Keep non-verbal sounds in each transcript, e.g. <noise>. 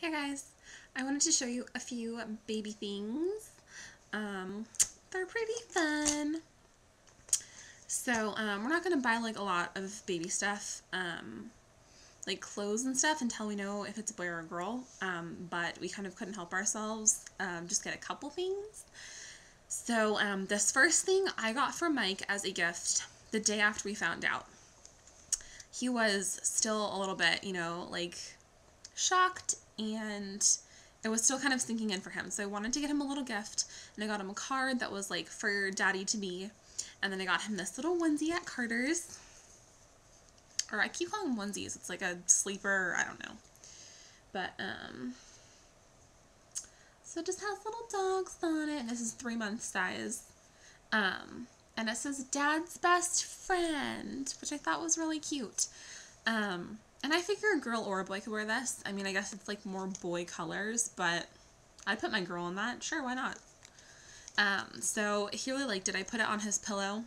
Hey guys, I wanted to show you a few baby things. Um, they're pretty fun. So, um, we're not going to buy like a lot of baby stuff, um, like clothes and stuff until we know if it's a boy or a girl, um, but we kind of couldn't help ourselves, um, just get a couple things. So, um, this first thing I got for Mike as a gift the day after we found out. He was still a little bit, you know, like shocked and it was still kind of sinking in for him. So I wanted to get him a little gift, and I got him a card that was like for daddy to be, and then I got him this little onesie at Carter's. Or I keep calling them onesies. It's like a sleeper, I don't know. But, um, so it just has little dogs on it, and this is three month size. Um, and it says Dad's Best Friend, which I thought was really cute. Um, and I figure a girl or a boy could wear this. I mean, I guess it's like more boy colors, but I put my girl in that. Sure, why not? Um, so he really liked it. I put it on his pillow.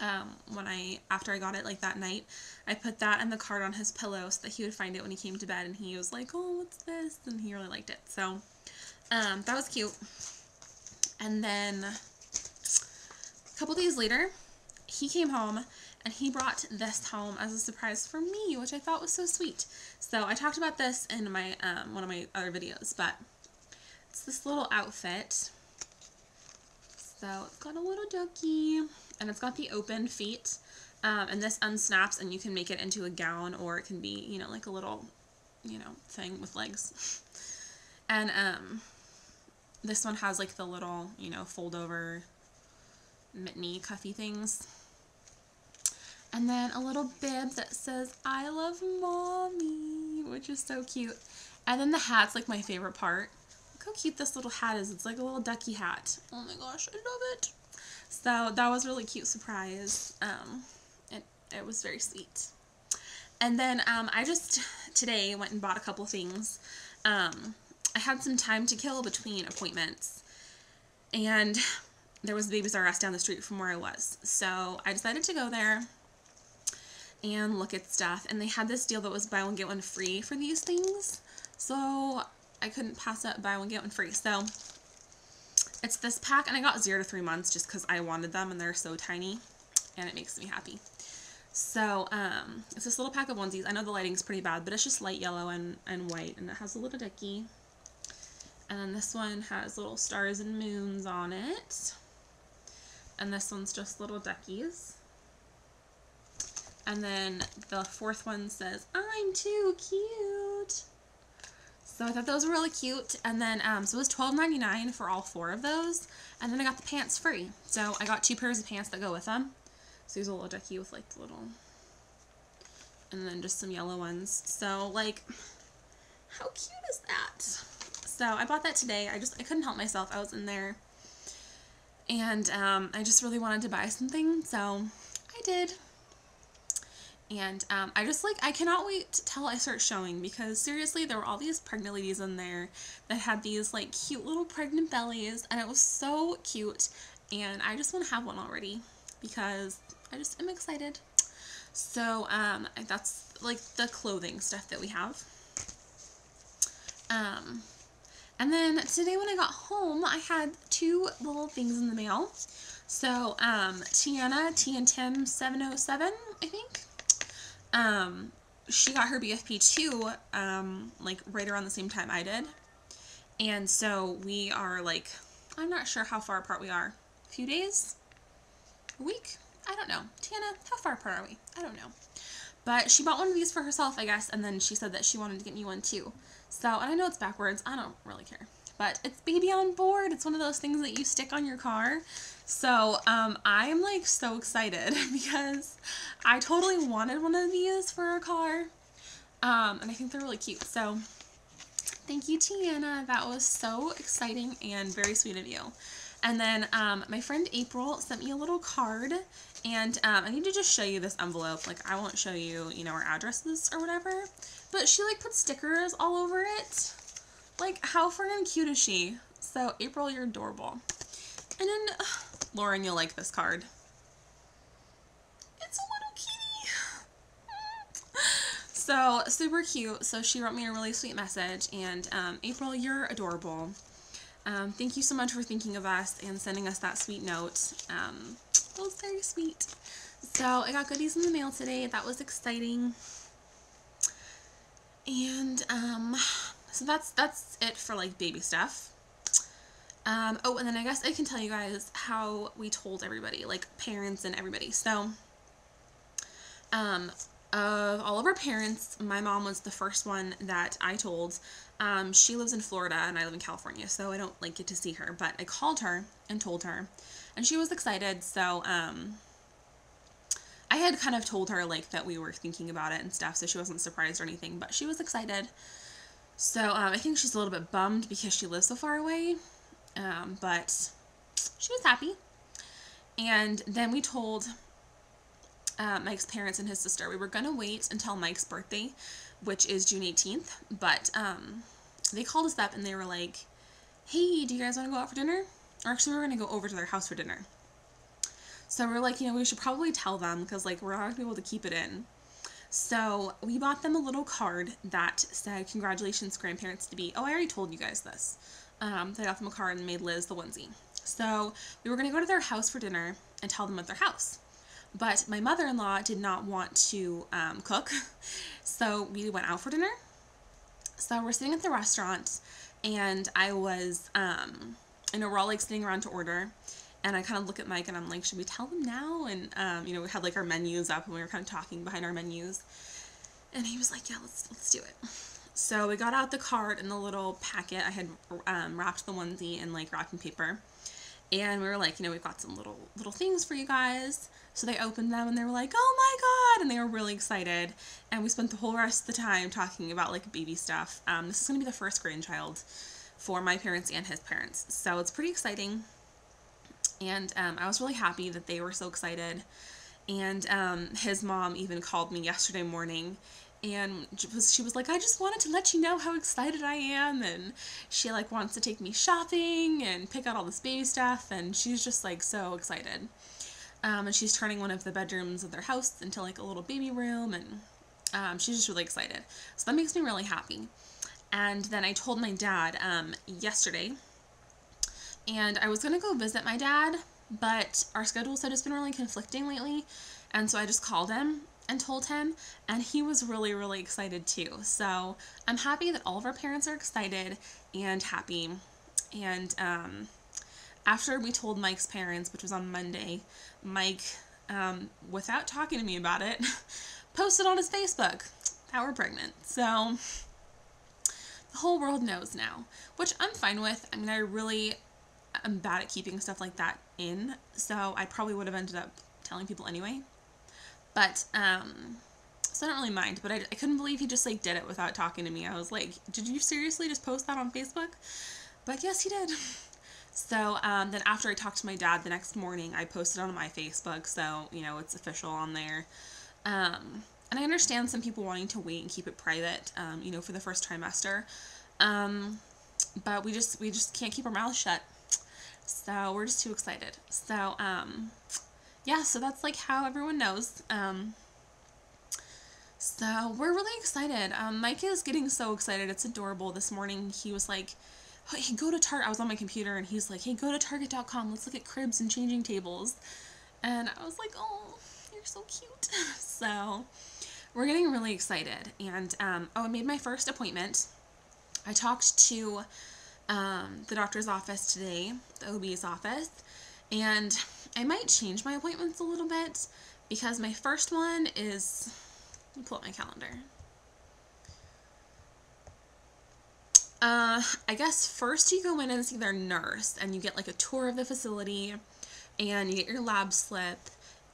Um, when I, after I got it like that night, I put that and the card on his pillow so that he would find it when he came to bed and he was like, oh, what's this? And he really liked it. So, um, that was cute. And then a couple days later, he came home and he brought this home as a surprise for me, which I thought was so sweet. So I talked about this in my um, one of my other videos, but it's this little outfit. So it's got a little ducky, and it's got the open feet, um, and this unsnaps, and you can make it into a gown, or it can be, you know, like a little, you know, thing with legs. <laughs> And um, this one has like the little, you know, fold over mitteny cuffy things. And then a little bib that says, I love mommy, which is so cute. And then the hat's like my favorite part. Look how cute this little hat is. It's like a little ducky hat. Oh my gosh, I love it. So that was really cute surprise. Um, it, it was very sweet. And then um, I just today went and bought a couple things. Um, I had some time to kill between appointments. And there was Babies R Us down the street from where I was. So I decided to go there and look at stuff. And they had this deal that was buy one, get one free for these things. So I couldn't pass up buy one, get one free. So it's this pack, and I got zero to three months just because I wanted them, and they're so tiny, and it makes me happy. So, um, it's this little pack of onesies. I know the lighting's pretty bad, but it's just light yellow and, and white, and it has a little ducky. And then this one has little stars and moons on it. And this one's just little duckies. And then the fourth one says, I'm too cute. So I thought those were really cute. And then, um, so it was $12.99 for all four of those. And then I got the pants free. So I got two pairs of pants that go with them. So here's a little ducky with like the little, and then just some yellow ones. So like, how cute is that? So I bought that today. I just, I couldn't help myself. I was in there and um, I just really wanted to buy something. So I did. And um, I just like, I cannot wait till I start showing because seriously, there were all these pregnant ladies in there that had these like cute little pregnant bellies and it was so cute. And I just want to have one already because I just am excited. So um, that's like the clothing stuff that we have. Um, and then today when I got home, I had two little things in the mail. So, um, Tiana, T and Tim 707, I think, um, she got her BFP too, um, like right around the same time I did. And so we are like, I'm not sure how far apart we are. A few days? A week? I don't know. Tiana, how far apart are we? I don't know. But she bought one of these for herself, I guess, and then she said that she wanted to get me one too. So, and I know it's backwards. I don't really care. But it's baby on board. It's one of those things that you stick on your car. So um, I'm like so excited <laughs> because I totally wanted one of these for our car. Um, and I think they're really cute. So thank you, Tiana. That was so exciting and very sweet of you. And then um, my friend April sent me a little card. And um, I need to just show you this envelope. Like, I won't show you, you know, our addresses or whatever. But she, like, put stickers all over it. Like, how friggin' cute is she? So, April, you're adorable. And then... <sighs> Lauren, you'll like this card. It's a little kitty. <laughs> So super cute. So she wrote me a really sweet message, and um, April, you're adorable. Um, thank you so much for thinking of us and sending us that sweet note. Um, it was very sweet. So I got goodies in the mail today. That was exciting. And um, so that's that's it for like baby stuff. Um, oh, and then I guess I can tell you guys how we told everybody, like parents and everybody. So, um, of all of our parents, my mom was the first one that I told. Um, she lives in Florida and I live in California, so I don't like get to see her. But I called her and told her, and she was excited. So um, I had kind of told her like that we were thinking about it and stuff, so she wasn't surprised or anything. But she was excited. So um, I think she's a little bit bummed because she lives so far away, um, but she was happy. And then we told uh, Mike's parents and his sister. We were going to wait until Mike's birthday, which is June 18th, but um, they called us up and they were like, hey, do you guys want to go out for dinner? Or actually, we are going to go over to their house for dinner. So we are like, you know, we should probably tell them because, like, we're not going to be able to keep it in. So we bought them a little card that said, congratulations, grandparents to be. Oh, I already told you guys this. Um, they got them a card and made Liz the onesie. So we were going to go to their house for dinner and tell them at their house. But my mother in law did not want to um, cook, <laughs> so we went out for dinner. So we're sitting at the restaurant, and I was, um, I know we're all like sitting around to order, and I kind of look at Mike and I'm like, should we tell them now? And, um, you know, we had like our menus up and we were kind of talking behind our menus. And he was like, yeah, let's, let's do it. So we got out the card and the little packet. I had um, wrapped the onesie in like wrapping paper. And we were like, you know, we've got some little little things for you guys. So they opened them and they were like, oh my god! And they were really excited. And we spent the whole rest of the time talking about like baby stuff. Um, this is going to be the first grandchild for my parents and his parents. So it's pretty exciting. And um, I was really happy that they were so excited. And um, his mom even called me yesterday morning and she was like i just wanted to let you know how excited i am and she like wants to take me shopping and pick out all this baby stuff and she's just like so excited um, and she's turning one of the bedrooms of their house into like a little baby room, and um, she's just really excited. So that makes me really happy. And then I told my dad um, yesterday, and I was gonna go visit my dad, but our schedules had just been really conflicting lately, and so I just called him and told him, and he was really, really excited too. So I'm happy that all of our parents are excited and happy. And um, after we told Mike's parents, which was on Monday, Mike, um, without talking to me about it, <laughs> posted on his Facebook that we're pregnant. So the whole world knows now, which I'm fine with. I mean, I really am bad at keeping stuff like that in, so I probably would have ended up telling people anyway. But, um, so I don't really mind, but I, I couldn't believe he just, like, did it without talking to me. I was like, did you seriously just post that on Facebook? But yes, he did. <laughs> So um, then after I talked to my dad the next morning, I posted on my Facebook, so you know it's official on there. Um, and I understand some people wanting to wait and keep it private, um, you know, for the first trimester. Um, but we just we just can't keep our mouths shut. So we're just too excited. So um, yeah, so that's like how everyone knows. Um, so we're really excited. Um, Mike is getting so excited. It's adorable. This morning he was like hey, go to Target. I was on my computer and he's like, hey, go to Target.com. Let's look at cribs and changing tables. And I was like, oh, you're so cute. <laughs> so we're getting really excited. And um, oh, I made my first appointment. I talked to um, the doctor's office today, the OB's office, and I might change my appointments a little bit because my first one is, pull up my calendar. Uh, I guess first you go in and see their nurse, and you get like a tour of the facility, and you get your lab slip,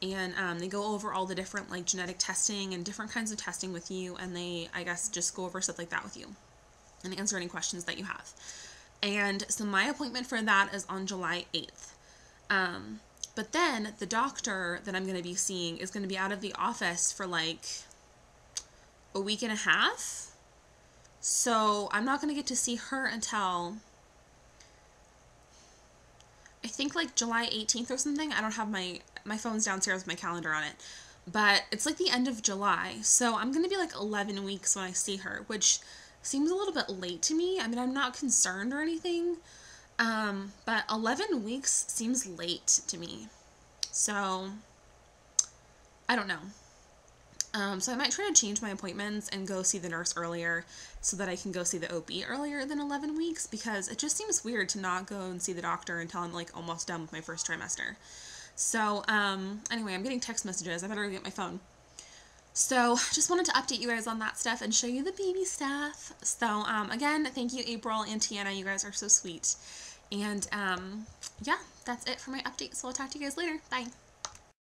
and um, they go over all the different like genetic testing and different kinds of testing with you, and they, I guess, just go over stuff like that with you, and answer any questions that you have. And so my appointment for that is on July 8th. Um, but then the doctor that I'm going to be seeing is going to be out of the office for like a week and a half so I'm not going to get to see her until I think like July 18th or something. I don't have my my phone's downstairs with my calendar on it. but it's like the end of July. So I'm going to be like 11 weeks when I see her, which seems a little bit late to me. I mean, I'm not concerned or anything, um, but 11 weeks seems late to me. So I don't know. Um, so I might try to change my appointments and go see the nurse earlier so that I can go see the OB earlier than 11 weeks because it just seems weird to not go and see the doctor until I'm like almost done with my first trimester. So um, anyway, I'm getting text messages. I better get my phone. So just wanted to update you guys on that stuff and show you the baby stuff. So um, again, thank you April and Tiana. You guys are so sweet. And um, yeah, that's it for my update. So I'll talk to you guys later. Bye.